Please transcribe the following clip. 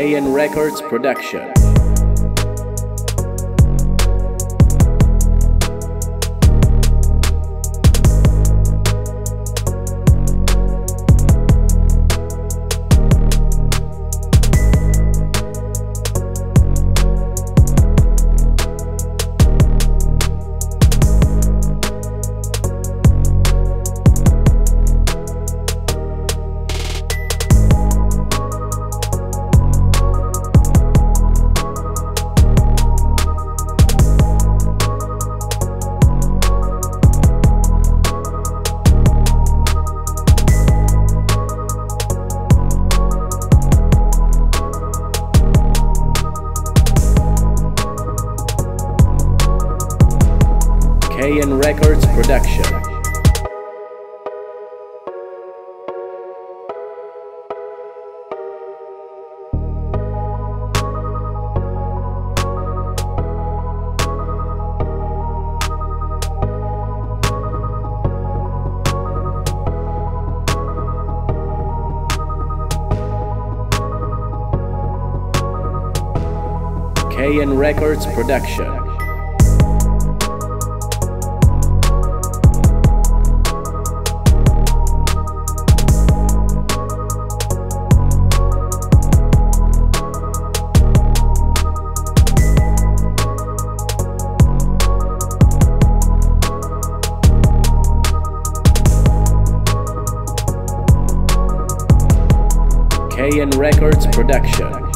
KN Records Production. KN Records Production. KN Records Production. KN Records Production.